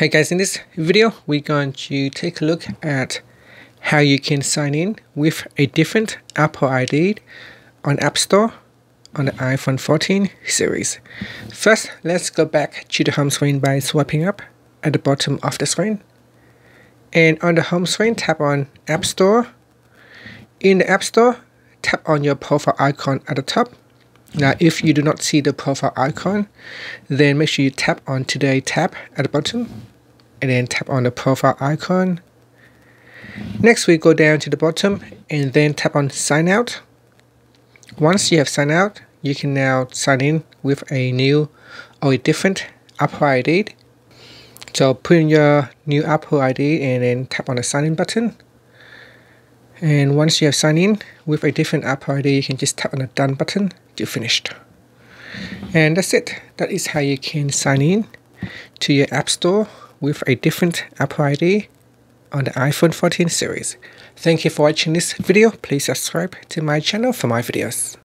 Hey guys, in this video, we're going to take a look at how you can sign in with a different Apple ID on App Store on the iPhone 14 series. First, let's go back to the home screen by swiping up at the bottom of the screen. And on the home screen, tap on App Store. In the App Store, tap on your profile icon at the top now, if you do not see the profile icon, then make sure you tap on Today tab at the bottom, and then tap on the profile icon. Next, we go down to the bottom and then tap on Sign Out. Once you have signed out, you can now sign in with a new or a different Apple ID. So put in your new Apple ID and then tap on the sign in button. And once you have signed in with a different Apple ID, you can just tap on the done button to finished. And that's it. That is how you can sign in to your App Store with a different Apple ID on the iPhone 14 series. Thank you for watching this video. Please subscribe to my channel for more videos.